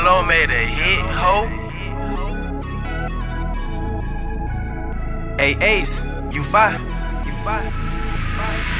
Made a hit, ho. Hey, Ace, you. You fire. You fire.